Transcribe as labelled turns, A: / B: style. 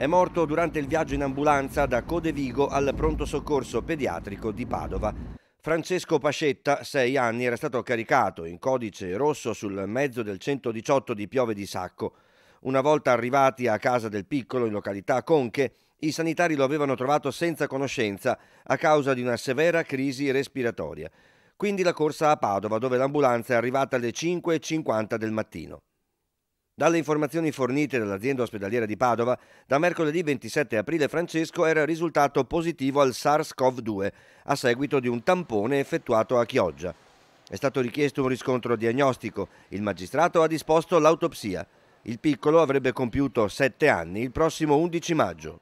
A: È morto durante il viaggio in ambulanza da Codevigo al pronto soccorso pediatrico di Padova. Francesco Pascetta, 6 anni, era stato caricato in codice rosso sul mezzo del 118 di Piove di Sacco. Una volta arrivati a casa del piccolo in località Conche, i sanitari lo avevano trovato senza conoscenza a causa di una severa crisi respiratoria. Quindi la corsa a Padova, dove l'ambulanza è arrivata alle 5.50 del mattino. Dalle informazioni fornite dall'azienda ospedaliera di Padova, da mercoledì 27 aprile Francesco era risultato positivo al SARS-CoV-2 a seguito di un tampone effettuato a Chioggia. È stato richiesto un riscontro diagnostico. Il magistrato ha disposto l'autopsia. Il piccolo avrebbe compiuto sette anni il prossimo 11 maggio.